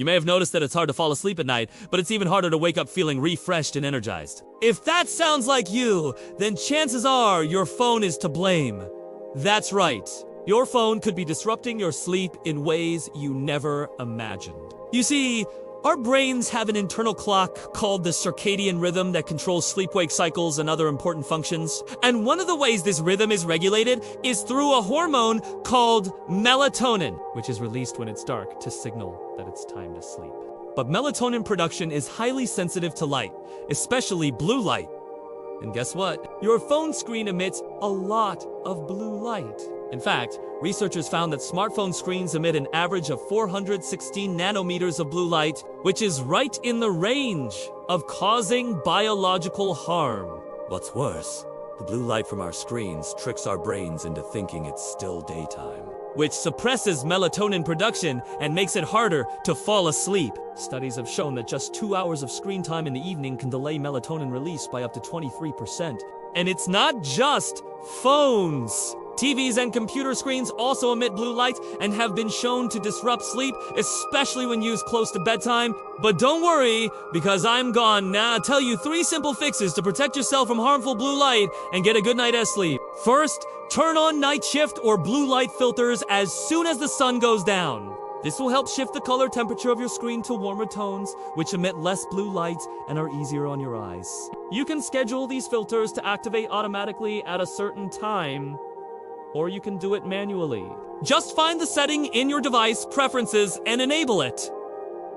You may have noticed that it's hard to fall asleep at night, but it's even harder to wake up feeling refreshed and energized. If that sounds like you, then chances are your phone is to blame. That's right. Your phone could be disrupting your sleep in ways you never imagined. You see, our brains have an internal clock called the circadian rhythm that controls sleep wake cycles and other important functions. And one of the ways this rhythm is regulated is through a hormone called melatonin, which is released when it's dark to signal that it's time to sleep. But melatonin production is highly sensitive to light, especially blue light. And guess what? Your phone screen emits a lot of blue light. In fact, researchers found that smartphone screens emit an average of 416 nanometers of blue light, which is right in the range of causing biological harm. What's worse, the blue light from our screens tricks our brains into thinking it's still daytime, which suppresses melatonin production and makes it harder to fall asleep. Studies have shown that just two hours of screen time in the evening can delay melatonin release by up to 23%. And it's not just phones. TVs and computer screens also emit blue light and have been shown to disrupt sleep, especially when used close to bedtime. But don't worry, because I'm gone now to tell you three simple fixes to protect yourself from harmful blue light and get a good night of sleep. First, turn on night shift or blue light filters as soon as the sun goes down. This will help shift the color temperature of your screen to warmer tones, which emit less blue light and are easier on your eyes. You can schedule these filters to activate automatically at a certain time or you can do it manually. Just find the setting in your device preferences and enable it.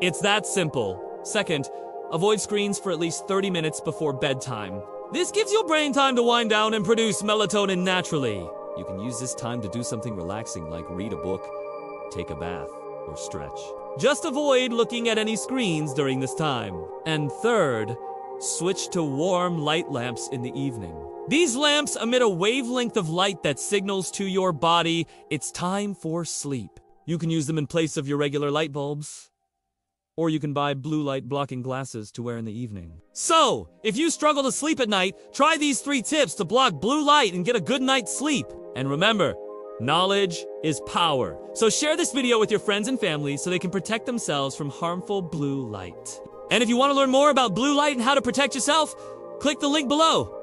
It's that simple. Second, avoid screens for at least 30 minutes before bedtime. This gives your brain time to wind down and produce melatonin naturally. You can use this time to do something relaxing like read a book, take a bath, or stretch. Just avoid looking at any screens during this time. And third, switch to warm light lamps in the evening. These lamps emit a wavelength of light that signals to your body it's time for sleep. You can use them in place of your regular light bulbs. Or you can buy blue light blocking glasses to wear in the evening. So, if you struggle to sleep at night, try these three tips to block blue light and get a good night's sleep. And remember, knowledge is power. So share this video with your friends and family so they can protect themselves from harmful blue light. And if you want to learn more about blue light and how to protect yourself, click the link below.